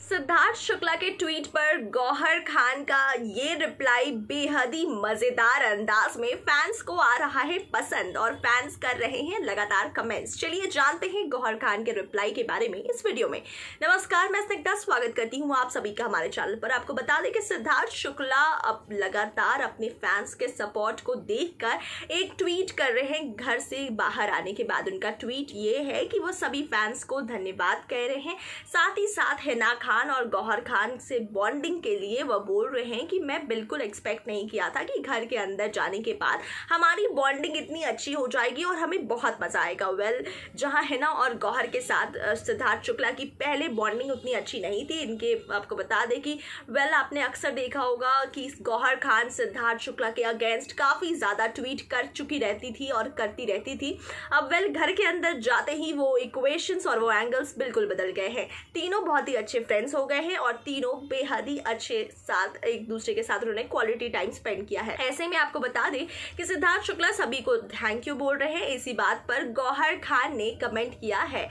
सिद्धार्थ शुक्ला के ट्वीट पर गौहर खान का ये रिप्लाई बेहद ही मज़ेदार अंदाज में फैंस को आ रहा है पसंद और फैंस कर रहे हैं लगातार कमेंट्स चलिए जानते हैं गौहर खान के रिप्लाई के बारे में इस वीडियो में। नमस्कार, मैं स्निग्धा, स्वागत करती हूँ आप सभी का हमारे चैनल पर। आपको बता दें कि सिद्धार्थ शुक्ला अब लगातार अपने फैंस के सपोर्ट को देखकर एक ट्वीट कर रहे हैं, घर से बाहर आने के बाद। उनका ट्वीट ये है कि वो सभी फैंस को धन्यवाद कह रहे हैं। साथ ही साथ हिना खान और गौहर खान से बॉन्डिंग के लिए वह बोल रहे हैं कि मैं बिल्कुल एक्सपेक्ट नहीं किया था कि घर के अंदर जाने के बाद हमारी बॉन्डिंग इतनी अच्छी हो जाएगी और हमें बहुत मज़ा आएगा। वेल well, जहाँ हिना और गौहर के साथ सिद्धार्थ शुक्ला की पहले बॉन्डिंग उतनी अच्छी नहीं थी। इनके आपको बता दें कि वेल well, आपने अक्सर देखा होगा कि गौहर खान सिद्धार्थ शुक्ला के अगेंस्ट काफ़ी ज़्यादा ट्वीट कर चुकी रहती थी और करती रहती थी। अब वेल घर के अंदर जाते ही वो इक्वेशंस और वो एंगल्स बिल्कुल बदल गए हैं। तीनों बहुत ही अच्छे फ्रेंड्स हो गए हैं और तीनों बेहद ही अच्छे साथ, एक दूसरे के साथ उन्होंने क्वालिटी टाइम स्पेंड किया है। ऐसे में आपको बता दें कि सिद्धार्थ शुक्ला सभी को थैंक यू बोल रहे हैं। इसी बात पर गौहर खान ने कमेंट किया है।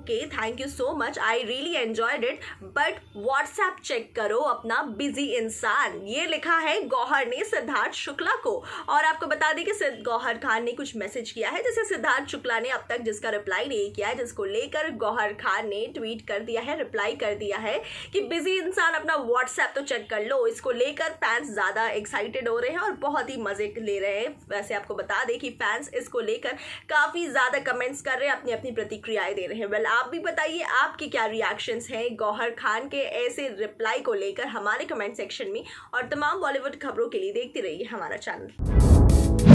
Okay thank you so much I really enjoyed it but WhatsApp check करो अपना बिज़ी इंसान। ये लिखा है गौहर ने सिद्धार्थ शुक्ला को। और आपको बता दें कि गौहर खान ने कुछ मैसेज किया है, जिसे सिद्धार्थ शुक्ला ने अब तक जिसका रिप्लाई नहीं किया है, जिसको लेकर गौहर खान ने ट्वीट कर दिया है रिप्लाई कर दिया है कि बिज़ी इंसान अपना व्हाट्सएप तो चेक कर लो। इसको लेकर फैंस ज़्यादा एक्साइटेड हो रहे हैं और बहुत ही मज़े ले रहे हैं। वैसे आपको बता दें कि फैंस इसको लेकर काफ़ी ज़्यादा कमेंट्स कर रहे हैं अपनी अपनी प्रतिक्रियाएँ दे रहे हैं। वेल आप भी बताइए, आपके क्या रिएक्शंस हैं गौहर खान के ऐसे रिप्लाई को लेकर हमारे कमेंट सेक्शन में और तमाम बॉलीवुड खबरों के लिए देखते रहिए हमारा चैनल